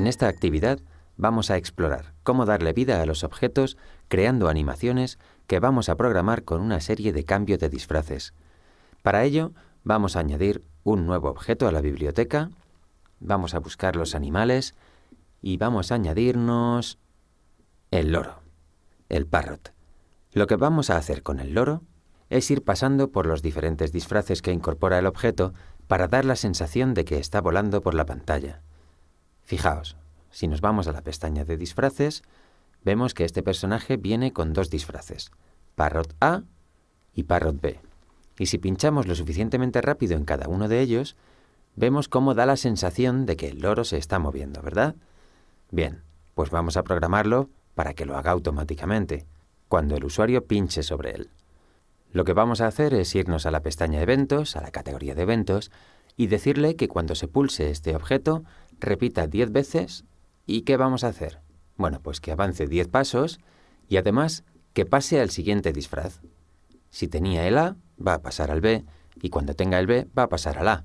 En esta actividad vamos a explorar cómo darle vida a los objetos creando animaciones que vamos a programar con una serie de cambio de disfraces. Para ello, vamos a añadir un nuevo objeto a la biblioteca, vamos a buscar los animales y vamos a añadirnos el loro, el parrot. Lo que vamos a hacer con el loro es ir pasando por los diferentes disfraces que incorpora el objeto para dar la sensación de que está volando por la pantalla. Fijaos, si nos vamos a la pestaña de disfraces, vemos que este personaje viene con dos disfraces, Parrot A y Parrot B. Y si pinchamos lo suficientemente rápido en cada uno de ellos, vemos cómo da la sensación de que el loro se está moviendo, ¿verdad? Bien, pues vamos a programarlo para que lo haga automáticamente, cuando el usuario pinche sobre él. Lo que vamos a hacer es irnos a la pestaña Eventos, a la categoría de Eventos, y decirle que cuando se pulse este objeto, repita 10 veces ¿Y qué vamos a hacer? Bueno, pues que avance 10 pasos y además que pase al siguiente disfraz. Si tenía el A, va a pasar al B y cuando tenga el B, va a pasar al A.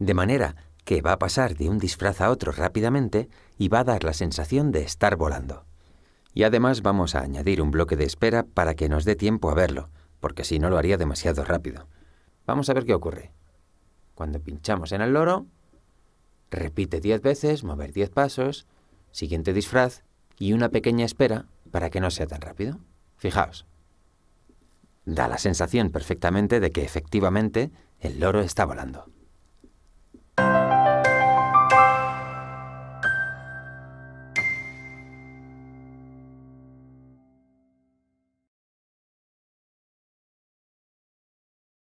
De manera que va a pasar de un disfraz a otro rápidamente y va a dar la sensación de estar volando. Y además vamos a añadir un bloque de espera para que nos dé tiempo a verlo, porque si no lo haría demasiado rápido. Vamos a ver qué ocurre. Cuando pinchamos en el loro, repite 10 veces, mover 10 pasos, siguiente disfraz y una pequeña espera para que no sea tan rápido. Fijaos. Da la sensación perfectamente de que efectivamente el loro está volando.